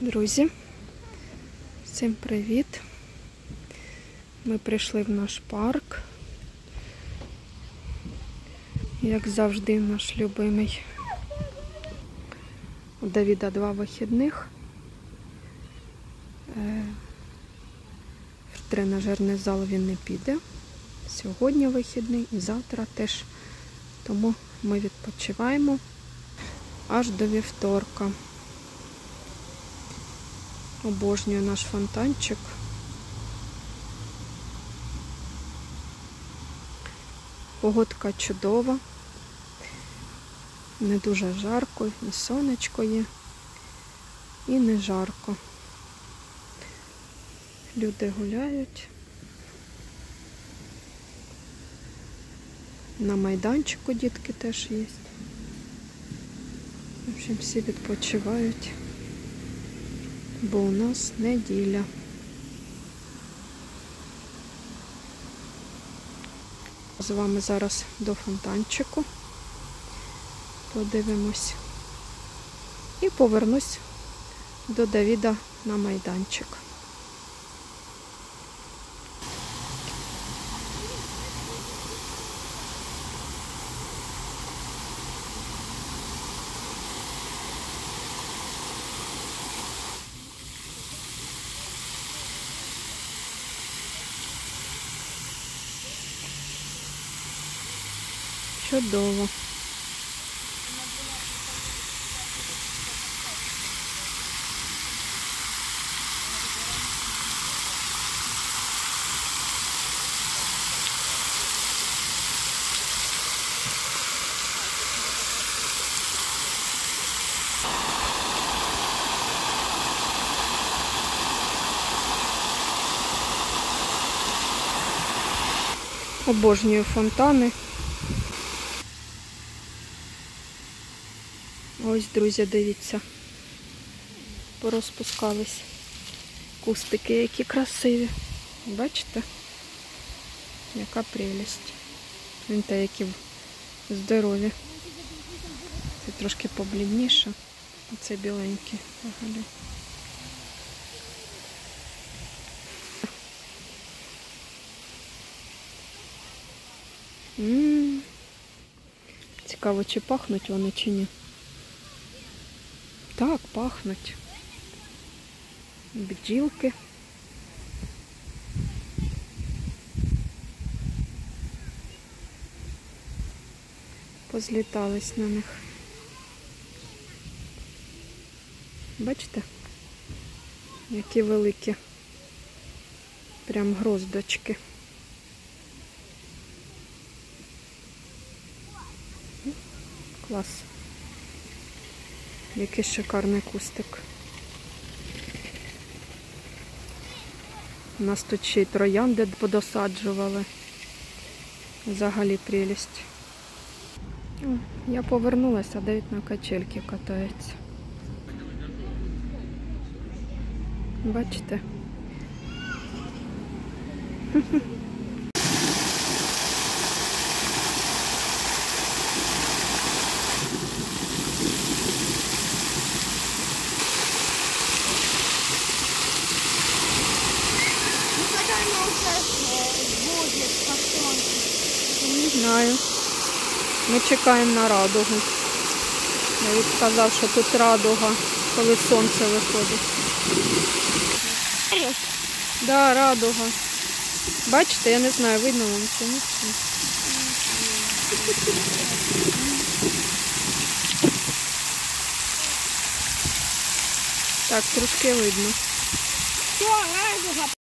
Друзі, всім привіт! Ми прийшли в наш парк. Як завжди, наш любимий. У Давіда два вихідних. Е, В тренажерний зал він не піде. Сьогодні вихідний і завтра теж. Тому ми відпочиваємо аж до вівторка. Обожнюю наш фонтанчик. Погодка чудова. Не дуже жарко, і сонечко є, і не жарко. Люди гуляють. На майданчику дітки теж є. В общем, всі відпочивають бо у нас неділя. З вами зараз до фонтанчику. Подивимось. І повернусь до Давіда на майданчик. Чудово. Обожнюю фонтани. Ось, друзі, дивіться, порозпускались кустики, які красиві. Бачите? Яка прелість. Він те, які здорові. Це трошки поблідніше, а це біленький взагалі. Цікаво, чи пахнуть вони, чи ні. Так, пахнуть. Бджілки. Позлітались на них. Бачите? Які великі. Прям гроздочки. Клас. Який шикарний кустик. У нас тут ще й троянди подосаджували. Взагалі прелість. Я повернулася, Давид на качельки катається. Бачите? Не знаю. Ми чекаємо на радугу. Давид сказав, що тут радуга, коли сонце виходить. Да, радуга. Бачите, я не знаю, видно вам чи ні. Так, трошки видно. Все, радуга